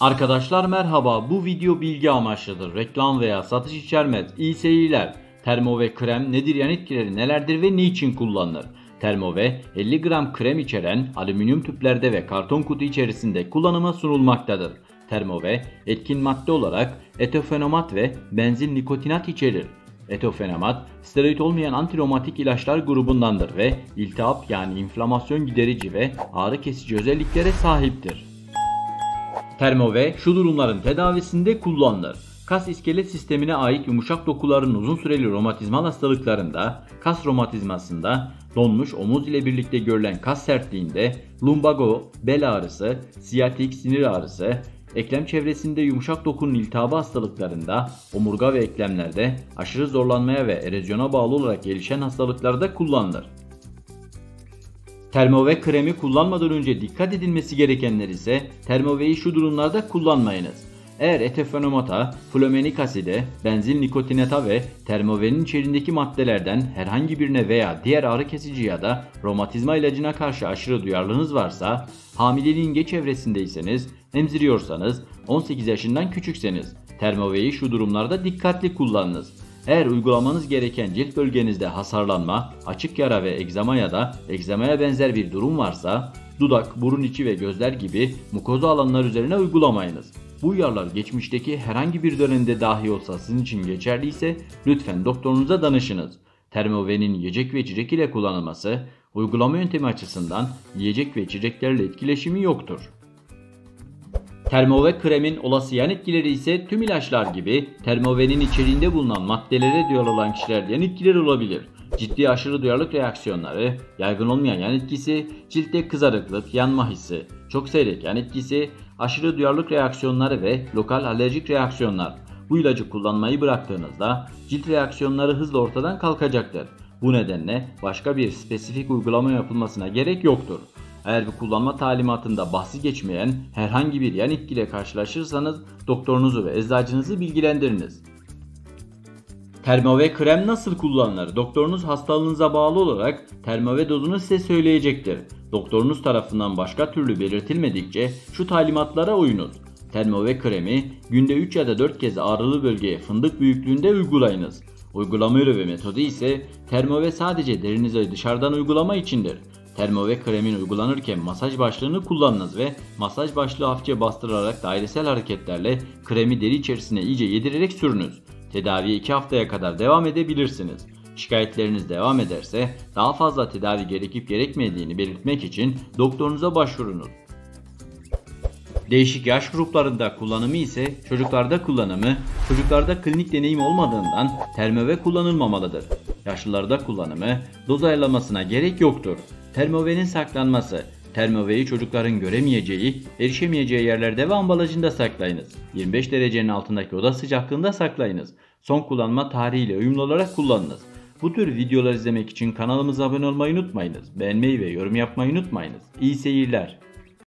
Arkadaşlar merhaba bu video bilgi amaçlıdır. Reklam veya satış içermez. İyi seyirler. Termove krem nedir yan etkileri nelerdir ve niçin kullanılır? Termove 50 gram krem içeren alüminyum tüplerde ve karton kutu içerisinde kullanıma sunulmaktadır. Termove etkin madde olarak etofenomat ve benzil nikotinat içerir. Etofenamat, steroid olmayan antiromatik ilaçlar grubundandır ve iltihap yani inflamasyon giderici ve ağrı kesici özelliklere sahiptir. Termove şu durumların tedavisinde kullanılır. Kas iskelet sistemine ait yumuşak dokuların uzun süreli romatizmal hastalıklarında, kas romatizmasında, donmuş omuz ile birlikte görülen kas sertliğinde, lumbago, bel ağrısı, siyatik sinir ağrısı, eklem çevresinde yumuşak dokunun iltihabı hastalıklarında, omurga ve eklemlerde, aşırı zorlanmaya ve erozyona bağlı olarak gelişen hastalıklarda kullanılır. Termove kremi kullanmadan önce dikkat edilmesi gerekenler ise termoveyi şu durumlarda kullanmayınız. Eğer etefenomata, flomenik aside, benzil nikotinata ve termovenin içerisindeki maddelerden herhangi birine veya diğer ağrı kesici ya da romatizma ilacına karşı aşırı duyarlılığınız varsa, hamileliğin geç evresindeyseniz, emziriyorsanız, 18 yaşından küçükseniz, termoveyi şu durumlarda dikkatli kullanınız. Eğer uygulamanız gereken cilt bölgenizde hasarlanma, açık yara ve egzama ya da egzamaya benzer bir durum varsa, dudak, burun içi ve gözler gibi mukoza alanlar üzerine uygulamayınız. Bu uyarılar geçmişteki herhangi bir dönemde dahi olsa sizin için geçerliyse lütfen doktorunuza danışınız. Termovenin yiyecek ve içecek ile kullanılması, uygulama yöntemi açısından yiyecek ve içeceklerle etkileşimi yoktur. Termove kremin olası yan etkileri ise tüm ilaçlar gibi termovenin içeriğinde bulunan maddelere duyarlı olan kişilerde yan etkileri olabilir. Ciddi aşırı duyarlılık reaksiyonları, yaygın olmayan yan etkisi, ciltte kızarıklık, yanma hissi, çok seyrek yan etkisi, aşırı duyarlılık reaksiyonları ve lokal alerjik reaksiyonlar. Bu ilacı kullanmayı bıraktığınızda cilt reaksiyonları hızla ortadan kalkacaktır. Bu nedenle başka bir spesifik uygulama yapılmasına gerek yoktur. Eğer bir kullanma talimatında bahsi geçmeyen herhangi bir yan etkiyle karşılaşırsanız doktorunuzu ve eczacınızı bilgilendiriniz. Termove krem nasıl kullanılır? Doktorunuz hastalığınıza bağlı olarak termove dozunu size söyleyecektir. Doktorunuz tarafından başka türlü belirtilmedikçe şu talimatlara uyunuz. Termove kremi günde 3 ya da 4 kez ağrılı bölgeye fındık büyüklüğünde uygulayınız. Uygulama yolu ve metodu ise termove sadece derinize dışarıdan uygulama içindir. Termove kremin uygulanırken masaj başlığını kullanınız ve masaj başlığı hafifçe bastırarak dairesel hareketlerle kremi deri içerisine iyice yedirerek sürünüz. Tedaviye 2 haftaya kadar devam edebilirsiniz. Şikayetleriniz devam ederse daha fazla tedavi gerekip gerekmediğini belirtmek için doktorunuza başvurunuz. Değişik yaş gruplarında kullanımı ise çocuklarda kullanımı çocuklarda klinik deneyim olmadığından termove kullanılmamalıdır. Yaşlılarda kullanımı doz ayarlamasına gerek yoktur. Termovenin saklanması Termoveyi çocukların göremeyeceği, erişemeyeceği yerlerde ve ambalajında saklayınız. 25 derecenin altındaki oda sıcaklığında saklayınız. Son kullanma tarihiyle uyumlu olarak kullanınız. Bu tür videolar izlemek için kanalımıza abone olmayı unutmayınız. Beğenmeyi ve yorum yapmayı unutmayınız. İyi seyirler.